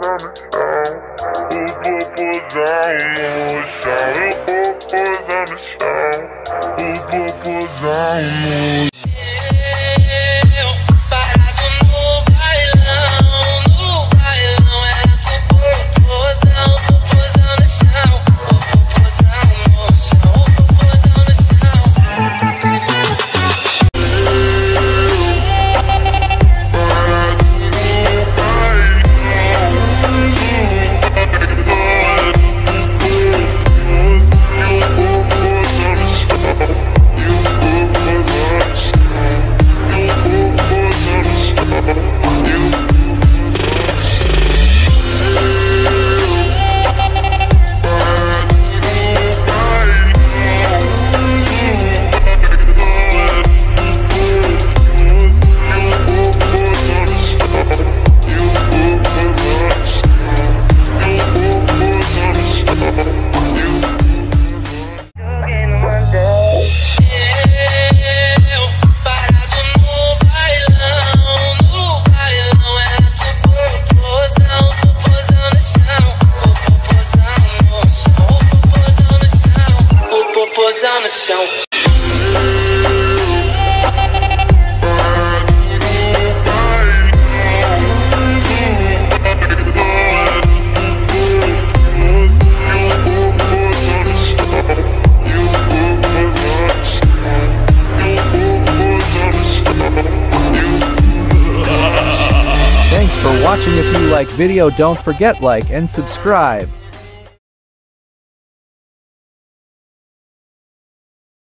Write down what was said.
Parado coração. Thanks for watching. If you like video, don't forget like and subscribe.